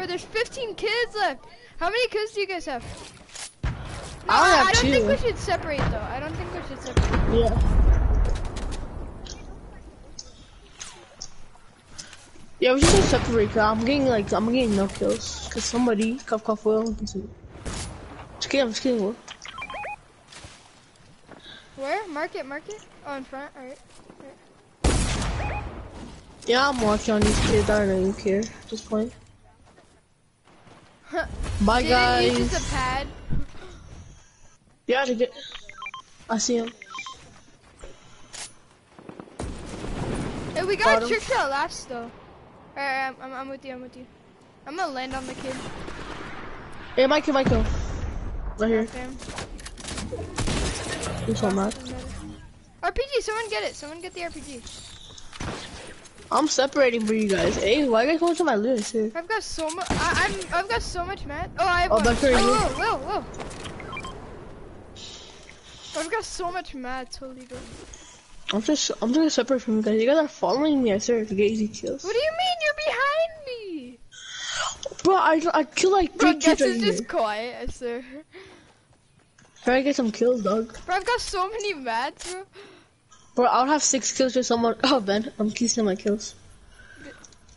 Bro, there's 15 kids left. How many kids do you guys have? No, I have I don't two. think we should separate though. I don't think we should separate. Yeah. Yeah, we should just separate. Cause I'm getting like I'm getting no kills. Cause somebody, cuff cuff will. Just kidding, I'm just kidding. Will. Where? Market, market? Oh, in front. All right. Yeah, I'm watching on these kids. I don't even care. Just playing. Bye Didn't guys. use just a pad. Yeah, they get. I see him. Hey, we got Bottom. trick shot last though. Alright, I'm, I'm, I'm with you. I'm with you. I'm gonna land on the kid. Hey, Michael, Michael. Right here. Fam. He's so mad. RPG, someone get it. Someone get the RPG. I'm separating for you guys. Hey, why are you guys going to my list here? I've got so much. I'm. I've got so much mat. Oh, I have Oh, one. here, you- Oh, whoa, whoa, whoa. I've got so much mats. Holy God. I'm just, I'm just gonna separate from you guys. You guys are following me, I swear, to get easy kills. What do you mean? You're behind me. Bro, I, I kill like Bro, three Gus kids right is here. just quiet. I swear. Try to get some kills, dog. Bro, I've got so many mats, bro. Bro, I'll have six kills with someone. Oh, Ben, I'm kissing my kills.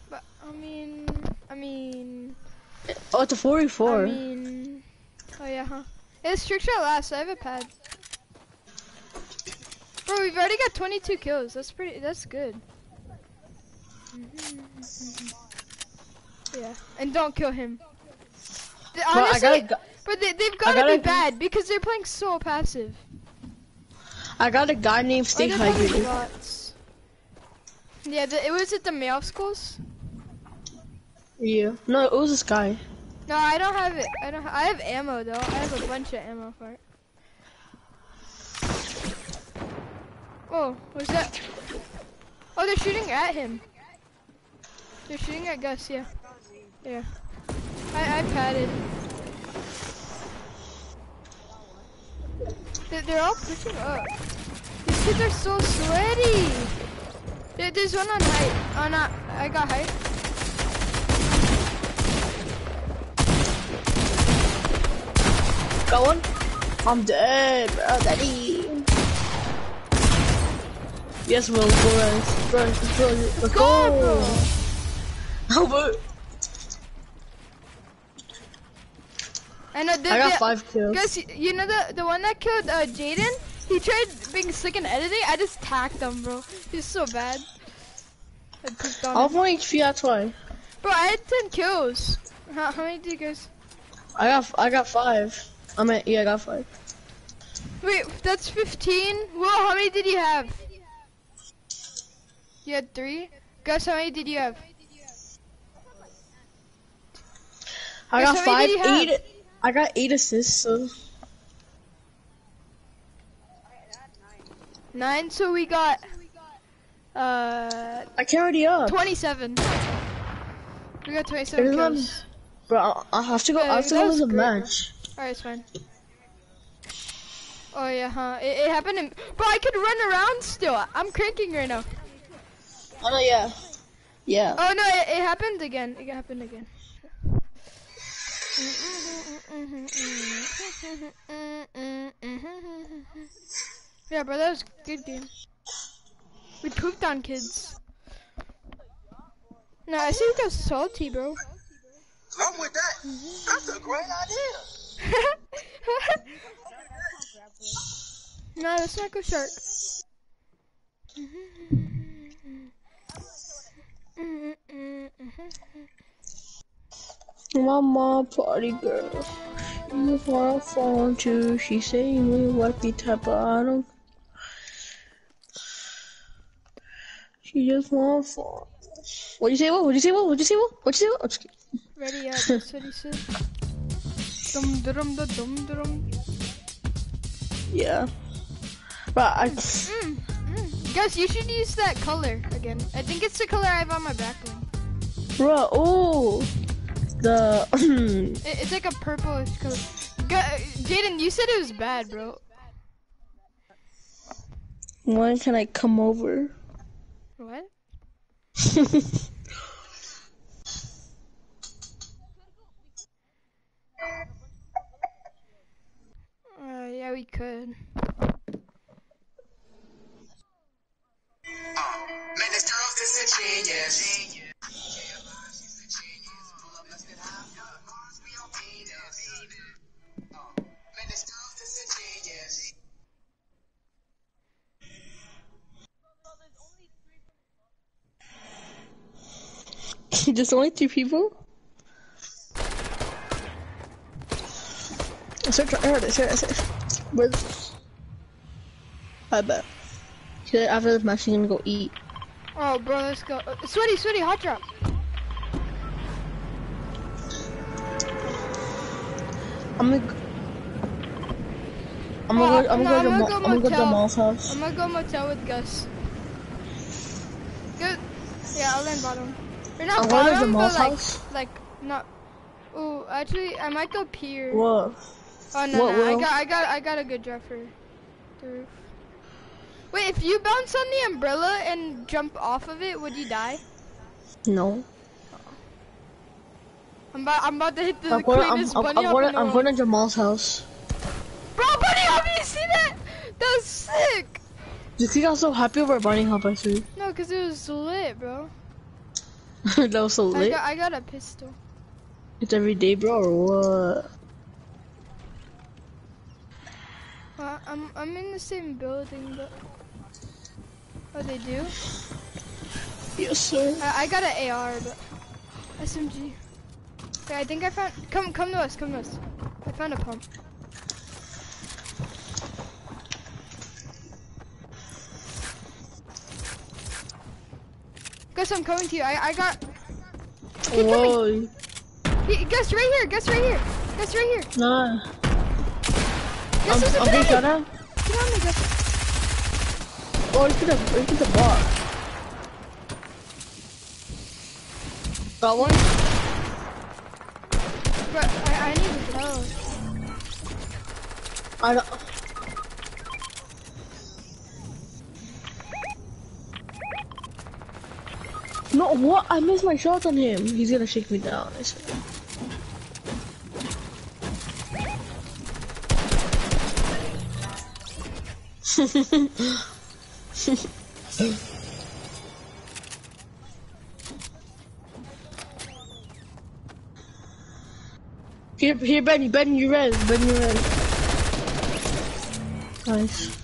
But I mean, I mean, Oh, it's a 44. I mean. Oh yeah, huh? It's trick shot last. So I have a pad. Bro, we've already got 22 kills. That's pretty. That's good. Yeah, and don't kill him. Bro, I got, a, gu- but they, they've got to gotta- be bad because they're playing so passive. I got a guy named Or Steak they're playing Hydrated. bots. Yeah, the, it was at the male schools. Yeah. No, it was this guy. No, I don't have it. I don't. Ha I have ammo though. I have a bunch of ammo for it. Oh, what's that? Oh, they're shooting at him. They're shooting at Gus. Yeah. Yeah. I I padded. They're, they're all pushing up. These kids are so sweaty. There, there's one on height. Oh, not. I got height. Got one? I'm dead, bro. Daddy. Yes, Will. Go, guys. Bro, let's go. Let's Go, bro. Oh, I know. The, I got five kills. Guys, you know the the one that killed uh, Jaden? He tried being slick in editing. I just tacked him, bro. He's so bad. I pooped on I'll point HP, that's why. Bro, I had ten kills. How, how many did you guys? I got, I got five. I mean, yeah, I got five. Wait, that's fifteen. Whoa, how many did you have? You had three. Guys, how many did you have? I Guys, got five, many did you have? eight. I got eight assists. So Nine. So we got uh I can't already up, twenty-seven. We got twenty-seven There's one- kills. bro. I- have to go. Yeah, I have to go a match. Alright, it's fine. Oh yeah, huh? It, it happened in. Bro, I could run around still. I'm cranking right now. Oh no, yeah, yeah. Oh no, it, it happened again. It happened again. Mm-hmm, mm-hmm, mm-hmm, yeah, bro, that was a good game. We pooped on kids. No, I see you got salty, bro. I'm with that. That's a great idea. no, that's not go shark. Mama party girl. She just wanna phone too. She saying we what be type but I don't. She just wanna phone. What'd you say? What? What'd you say? What? What'd you say? What? What'd you say? What? I'm just kidding. Ready, yeah, that's what he said. Dum dum dum dum dum. Yeah. But I. Mm, mm. Guys, you should use that color again. I think it's the color I have on my background. Bro, oh, the. it, it's like a purplish color. Jaden, you said it was bad, bro. When can I come over? What? Uh, yeah, we could. There's only three people? I start trying hard, I start, I start. Where's... I bet. Okay, After this match, I'm gonna go eat. Oh, bro, let's go. Uh, sweaty, sweaty, hot drop. I'm gonna... go- I'm Oh, gonna go, I'm no, gonna go, I'm gonna go I'm gonna go motel. Jamal's house. I'm gonna go motel with Gus. Good. Yeah, I'll land bottom. Or not I'm going to bottom, Jamal's but like, house. like, not. Oh, actually, I might go pier. Whoa. Oh no, What no, I got, I got, I got a good drop for the roof. Wait, if you bounce on the umbrella and jump off of it, would you die? No. I'm about, I'm about to hit the I'm I'm, cleanest I'm, bunny I'm, in the I'm going to Jamal's house. Bro, bunny hop! You see that? That was sick. You think I'm so happy over bunny hop I see? No, cause it was lit, bro. that was so I got, I got a pistol. It's every day, bro, or what? Uh, I'm, I'm in the same building, but. Oh, they do. Yes, sir. I, I got an AR, but SMG. Okay, I think I found. Come, come to us. Come to us. I found a pump. Guess I'm coming to you. I, I got. Whoa. He, Gus, right here. Gus, right here. Gus, right here. No. Gus, I'm, there's a I'm get on me. at. Get on me, Gus. Oh, look at the, look at the bar. Got one? Bro, I, I need to go. I don't. No, what? I missed my shot on him. He's gonna shake me down. I swear. Here, here, Benny, Benny, you red, Benny, you red. Nice.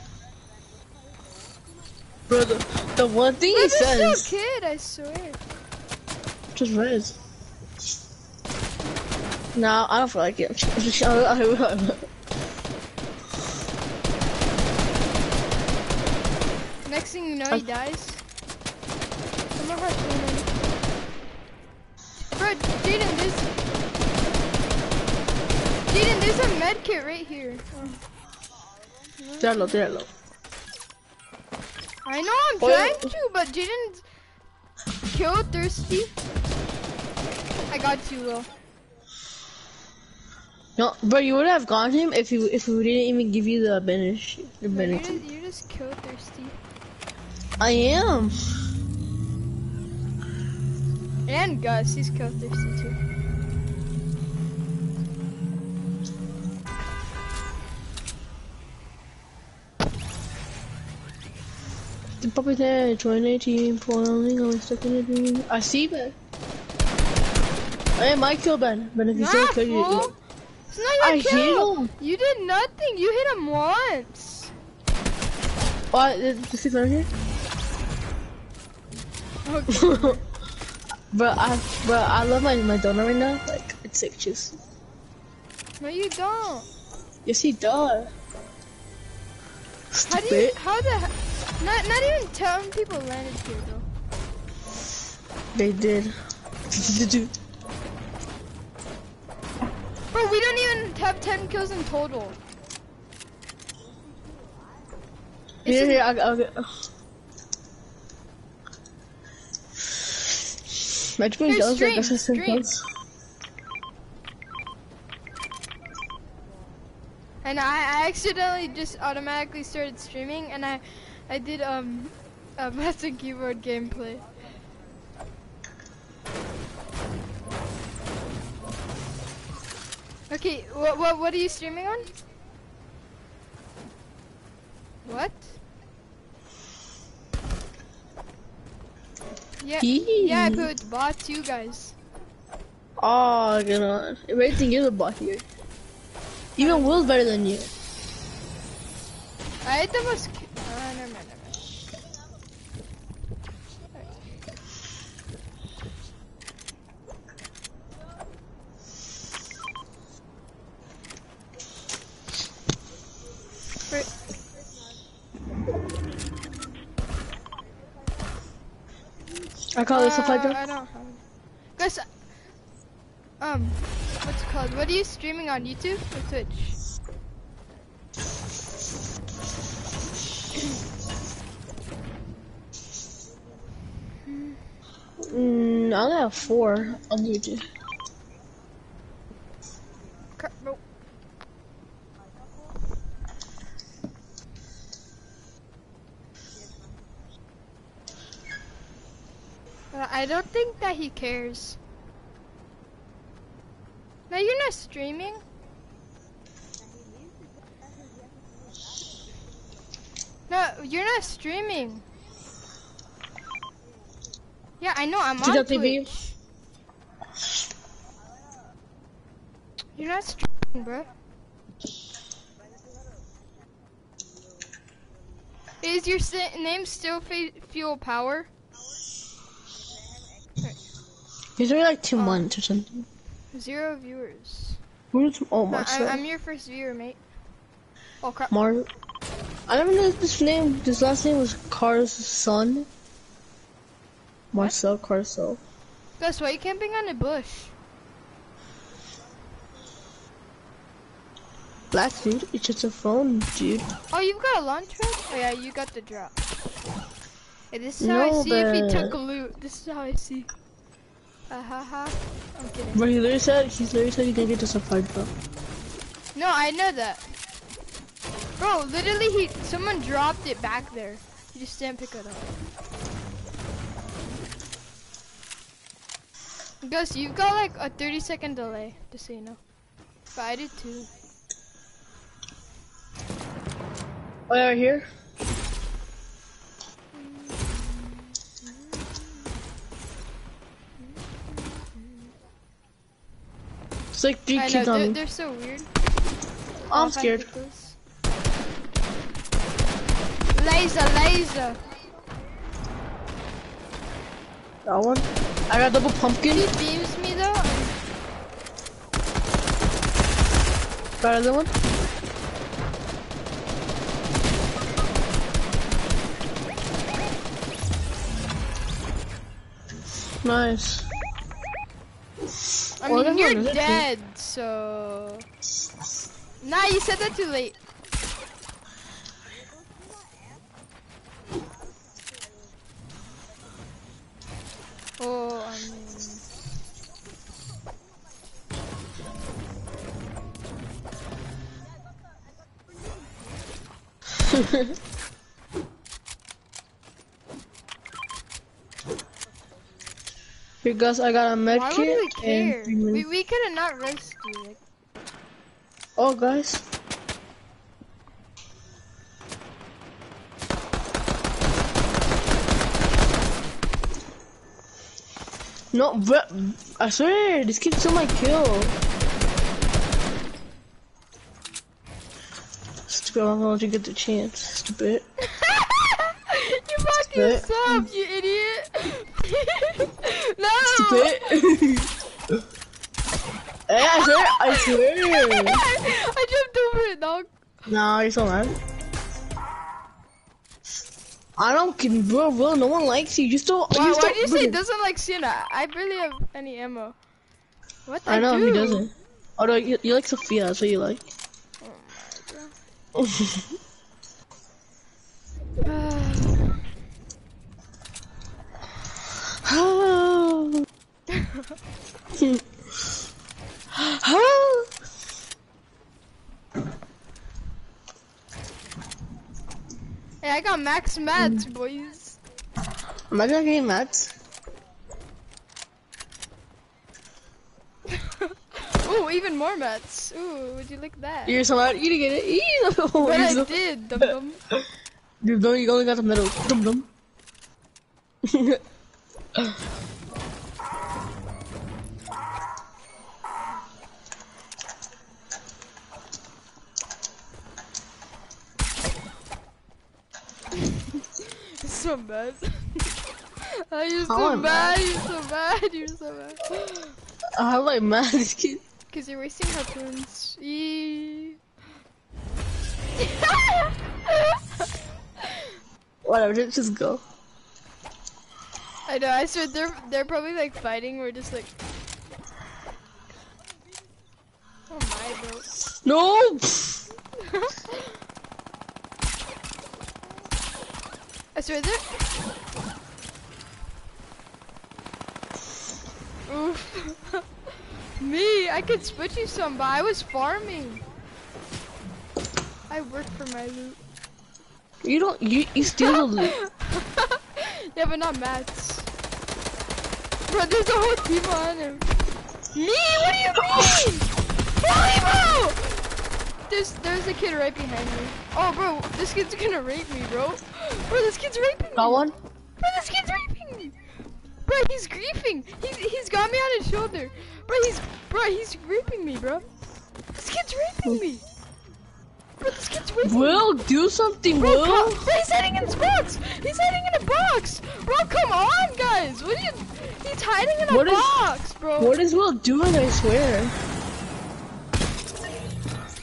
Brother, the one thing he says, so kid, I swear. just res. No, I don't feel like it. Next thing you know, he I- dies. I'm a Bro, Jaden, this. Jaden, there's a med kit right here. Oh. Tíralo, tíralo. I know I'm Oh, trying to, but Jaden's kill thirsty. I got you though. No, bro, you would have gone him if you if we didn't even give you the benefit. The Bro, You're just, you're just kill thirsty. I am. And Gus, he's kill thirsty too. The puppy there, 2018, falling, I'm stuck in a dream. I see Ben. Hey, my kill Ben. Ben, if you still kill you. It's not your I hit kill. him. You did nothing. You hit him once. What? This is right here? Okay. But I, but I love my my donut right now. Like it's sick juice. no, you don't. Yes, he does. How do you? Stupid. How the? Not not even telling people landed here though. They did. Bro, we don't even have 10 kills in total. here, Isn't- here, I'll, I'll get. Imagine being Here, jealous stream, that that's stream. close. And I, I accidentally just automatically started streaming, and I, I did um, a mouse and keyboard gameplay. Okay, what what what are you streaming on? What? Yeah, yeah, I put bots, you guys. Oh, good on. Everything is a bot here. Even Will's better than you. I hit the most. Uh, never mind, never mind. Wait, I call this a uh, fight I don't have. Guys, um, what's it called? What are you streaming on YouTube or Twitch? Mm, I only have four on YouTube. I don't think that he cares. No, you're not streaming. No, you're not streaming. Yeah, I know. I'm on Twitch TV? Twitch. You're not streaming, bro. Is your name still Fuel Power? He's only like two um, months or something. Zero viewers. Who's oh No, Marcel? I'm, I'm your first viewer, mate. Oh crap. Mar. I never knew this name. This last name was Car's son. Marcel Carcel. Gus, why are you camping on a bush? Black dude, it's just a phone, dude. Oh, you've got a launch pad? Oh yeah, you got the drop. Hey, this is how I No, see if he took a loot. This is how I see. Ha ha ha. I'm kidding. But he literally said he's literally said he didn't get to supply drop. No, I know that. Bro, literally, he someone dropped it back there. You just didn't pick it up. Gus, you've got like a 30 second delay, just so you know. But I did too. Oh yeah, right here. It's like three I know, kids on they're, they're so weird. Oh, I'm I'll scared. Laser, laser. That one. I got double pumpkin. He beams me though. Got another one. Nice. I mean, you're not- that's it. dead, so. Nah, you said that too late. Oh, I mean. Gus, I got a med Why would kit we care? and We, we could have not risked you. Oh, guys. No, bro, I swear, this kid still my kill. Stupid, I'm gonna you get the chance. Stupid. you fucking Spit. sub, you idiot! no! Stupid. hey, I swear, I swear. I jumped over it, dog. No, you're so mad. I don't can bro, bro, no one likes you. You still Why, you why do you say doesn't like Sienna? I barely have any ammo. What I know do? he doesn't. Although you, you like Sophia, that's what you like. Oh oh. Hey, I got max mats, mm. boys. Imagine I getting mad. Ooh, even more mats. Ooh, would you like that? You're so mad. You didn't get it. Eee, but I did, dum dum. You don't. You only got the middle. Dum dum. So bad. oh, you're so am I bad. You're so bad. You're so bad. I'm like mad. Cause you're wasting. Eee. Whatever. Just go. I know. I swear they're they're probably like fighting. We're just like. Oh my, bro. No. I swear. Oof. Me, I could switch you some, but I was farming. I work for my loot. You don't. You you steal the loot. yeah, but not mats. Bro, there's a whole team on him. Me? What do you mean? Holy bro! There's there's a kid right behind me. Oh, bro, this kid's gonna rape me, bro. Bro, this kid's raping me. Got one. Bro, this kid's raping me. Bro, he's griefing. He's he's got me on his shoulder. Bro, he's bro, he's raping me, bro. This kid's raping me. Bro, this kid's raping me. Will do something. Bro, Will. bro, he's hiding in box. He's hiding in a box. Bro, come on, guys. What are you? He's hiding in a What is- box, bro. What is Will doing? I swear.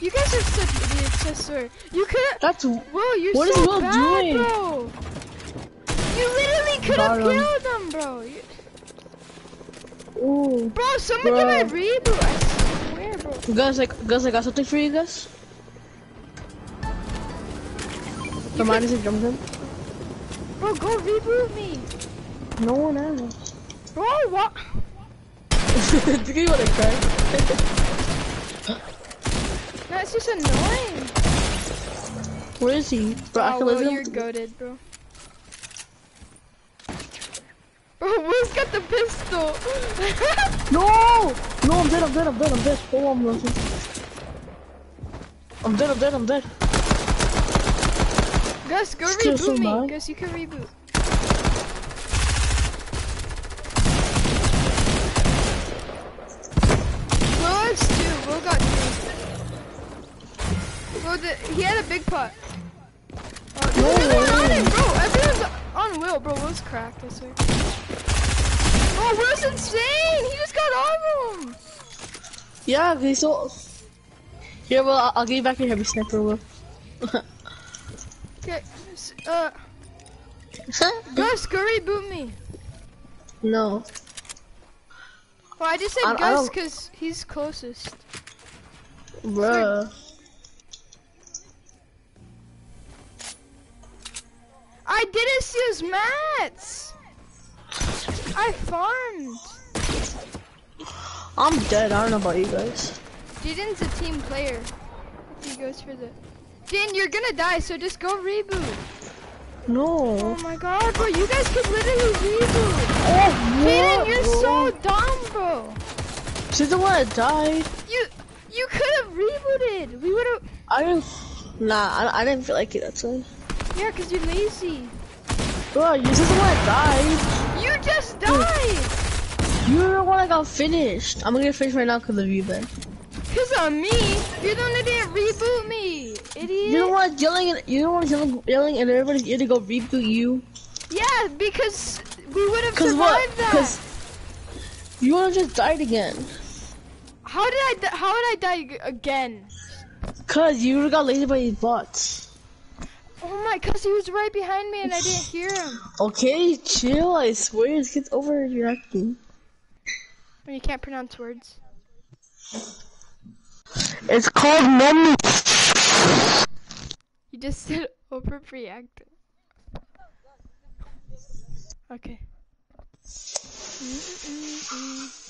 You guys are such idiots. I swear. You could. That's. Whoa, you're What is so Will bad, doing? bro. You literally could have killed them, bro. You- Ooh. Bro, someone give me a reboot. I swear, bro. Guys, like, guys, I got something for you guys. The mine is a jump gun. Bro, go reboot me. No one has. Bro, what? Do you want to cry? It's just annoying. Where is he? Bro, I oh, can well, live you're goaded, bro. Bro, Will's got the pistol. No! No, I'm dead, I'm dead, I'm dead, I'm dead. Hold on, Wilson. I'm dead, I'm dead, I'm dead. Gus, go Still so reboot me. Gus, you can reboot. Will has two. Will got two. Will, he had a big pot. Oh, No on him, bro. Everyone's on Will, bro. Will's cracked, I swear. Oh, Will's insane. He just got all of them. Yeah, okay, so. Yeah, well, I'll, I'll give you back your heavy sniper, Will. Okay, uh, Gus, go reboot me. no. Well, I just said I- Gus because he's closest. Bruh. I didn't see his mats. I farmed. I'm dead, I don't know about you guys. Jaden's a team player. He goes for the. Jaden, you're gonna die, so just go reboot. No. Oh my god, bro, you guys could literally reboot. Oh, Jaden, you're so dumb, bro. She's the one that died. You you could have rebooted. We would have. I didn't. Nah, I, I didn't feel like it, that's why. Yeah, cause you're lazy. Bro, you're just the one that died. You just died. You're the one that got finished. I'm gonna get finished right now because of you, Ben. Cause of me. You're the one that didn't reboot me, idiot. The one that's yelling, the one that's yelling, yelling and everybody's ear to go reboot you. Yeah, because we would have Cause what? survived that. Cause you would have just died again. How did I? How did I die ag- again? Cause you got lazy by these bots. Oh my, cause he was right behind me and I didn't hear him. Okay, chill, I swear this gets overreacting. When you can't pronounce words. It's called mummy. You just said overreacting. Okay. Mm -mm -mm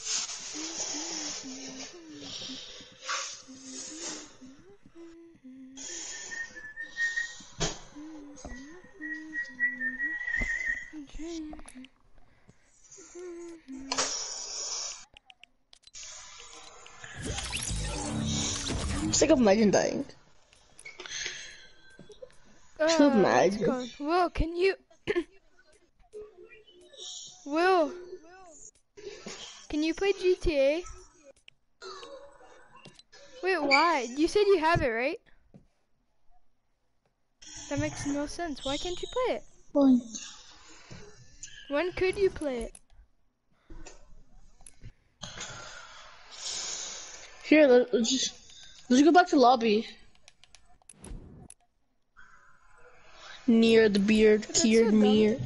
I'm sick of Megan dying. Uh, Will, can you? Will, can you play GTA? Wait, why? You said you have it, right? That makes no sense. Why can't you play it? Fine. When could you play it? Here, let, let's just let's go back to lobby. Near the beard, here, so dumb.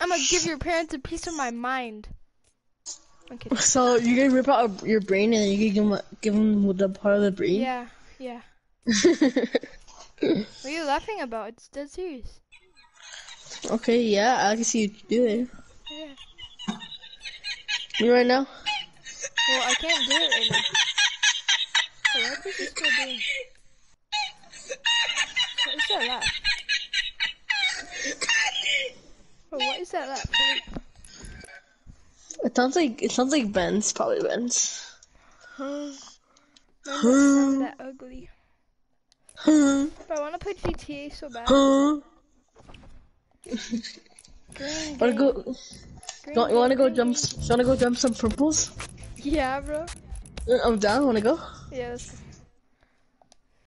I'm gonna give your parents a piece of my mind. I'm. So you gonna rip out your brain and then you can give them, give them the part of the brain. Yeah, yeah. What are you laughing about? It's dead serious. okay, yeah, I can see you do it. Yeah. You right now? Well, I can't do it right now. So what is this still doing? What is that laugh? Oh, what is that laugh? It sounds like it sounds like Ben's, probably Ben's. Doesn't that ugly. Huh? But I want to play GTA so bad. Huh? Green Wanna go? green You, you wanna game, go jump? You wanna go jump some purples? Yeah, bro. Uh, I'm down. Wanna go? Yeah, let's go.